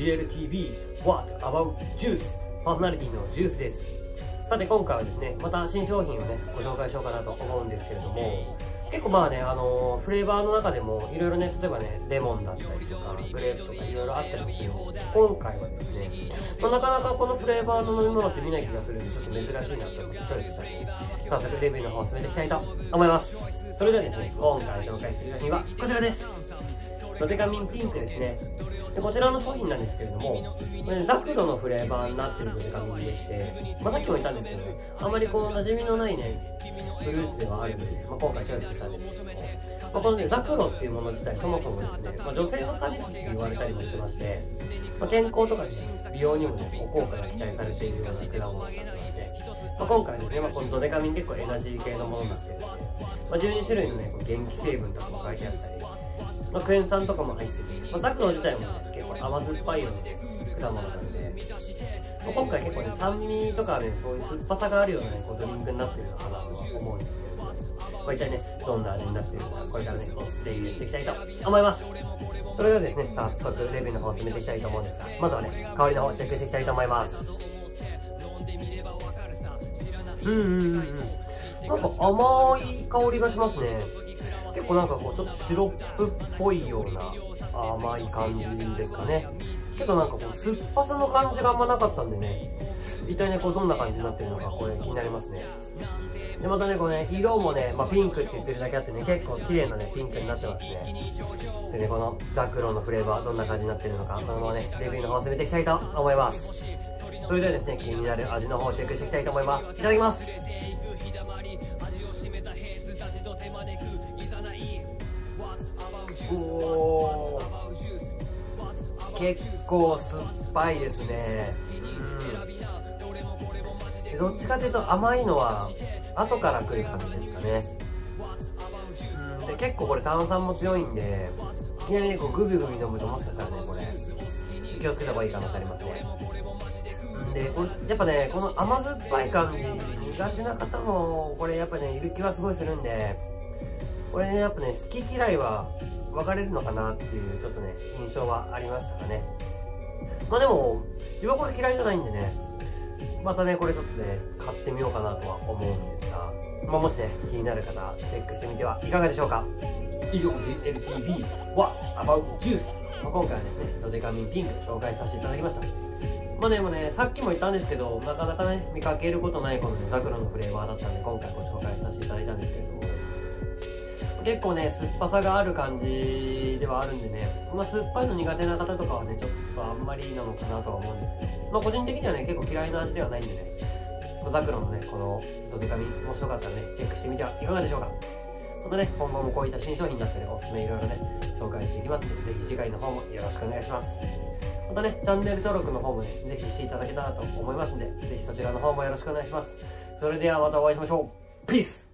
GLTV What About Juice? パーソナリティのジュースです。さて今回はですねまた新商品をねご紹介しようかなと思うんですけれども結構まあね、あの、フレーバーの中でもいろいろね、例えばね、レモンだったりとか、グレープとかいろいろあったりもするんですけど、今回はですね、まあ、なかなかこのフレーバーの飲み物って見ない気がするんで、ちょっと珍しいなと思ってチョイスしたり、早速レビューの方を進めていきたいと思います。それではですね、今回紹介する商品はこちらです。ドデカミンピンクですね。でこちらの商品なんですけれども、これザクロのフレーバーになってるドデカミンでして、まあ、さっきも言ったんですけど、あまりこう馴染みのないね、フルーツではあるので、まあ、今回チョイスしたんですけども、まあ、このね、ザクロっていうもの自体、そもそもですね、まあ、女性の果実って言われたりもしまして、まあ、健康とか、ね、美容にもね、効果が期待されているような果物だったりして、まあ、今回ですね、まあ、このドデカミン結構エナジー系のものになってるんで、まあ、12種類のね、元気成分とかも書いてあったり、まあ、クエン酸とかも入ってて、まあ、ザクロ自体もね、結構甘酸っぱいような果物なんで、ま、今回結構ね、酸味とかね、そういう酸っぱさがあるようなね、こうドリンクになってるのかなとは思うんですけど、まあ、一体ね、どんな味になってるのか、これからね、レビューしていきたいと思います。それではですね、早速レビューの方を進めていきたいと思うんですが、まずはね、香りの方をチェックしていきたいと思います。うんうんうんうん。なんか甘い香りがしますね。結構なんかこうちょっとシロップっぽいような甘い感じですかねけどなんかこう酸っぱさの感じがあんまなかったんでね一体ねこうどんな感じになってるのかこれ気になりますね。でまたねこれね色もね、まあ、ピンクって言ってるだけあってね結構綺麗なねピンクになってますね。でねこのザクロのフレーバーどんな感じになってるのかこのままねレビューの方進めていきたいと思います。それではですね気になる味の方をチェックしていきたいと思います。いただきます。おお結構酸っぱいですね。うん。どっちかというと甘いのは後から来る感じですかね。うん。で結構これ炭酸も強いんでいきなりこうグビグビ飲むともしかしたらねこれ気をつけた方がいい可能性ありますね。でこれやっぱねこの甘酸っぱい感じ苦手な方もこれやっぱねいる気はすごいするんでこれねやっぱね好き嫌いは分かれるのかなっていうちょっとね、印象はありましたかね。まあでも、自分はこれ嫌いじゃないんでね、またね、これちょっとね、買ってみようかなとは思うんですが、まあもしね、気になる方、チェックしてみてはいかがでしょうか？以上、GLTV は About Juice。まあ、今回はですね、ドデカミンピンク紹介させていただきました。まあでもね、さっきも言ったんですけど、なかなかね、見かけることないこのね、ザクロのフレーバーだったんで、今回ご紹介させていただいたんですけれども、結構ね、酸っぱさがある感じではあるんでね、まあ、酸っぱいの苦手な方とかはね、ちょっとあんまりなのかなとは思うんですけど、まあ、個人的にはね、結構嫌いな味ではないんでね、ザクロのね、このドデカミ、面白かったらね、チェックしてみてはいかがでしょうか。またね、今後もこういった新商品だったり、おすすめいろいろね、紹介していきますので、ぜひ次回の方もよろしくお願いします。またね、チャンネル登録の方もね、ぜひしていただけたらと思いますんで、ぜひそちらの方もよろしくお願いします。それではまたお会いしましょう。ピース